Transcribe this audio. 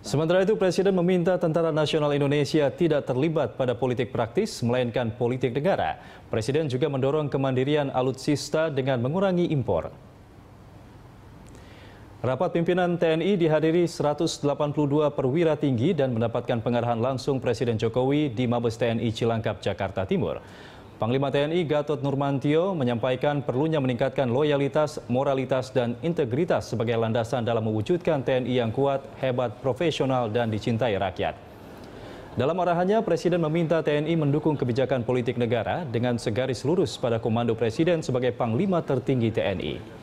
Sementara itu, Presiden meminta Tentara Nasional Indonesia tidak terlibat pada politik praktis, melainkan politik negara. Presiden juga mendorong kemandirian alutsista dengan mengurangi impor. Rapat pimpinan TNI dihadiri 182 perwira tinggi dan mendapatkan pengarahan langsung Presiden Jokowi di Mabes TNI Cilangkap, Jakarta Timur. Panglima TNI Gatot Nurmantio menyampaikan perlunya meningkatkan loyalitas, moralitas, dan integritas sebagai landasan dalam mewujudkan TNI yang kuat, hebat, profesional, dan dicintai rakyat. Dalam arahannya, Presiden meminta TNI mendukung kebijakan politik negara dengan segaris lurus pada komando Presiden sebagai Panglima tertinggi TNI.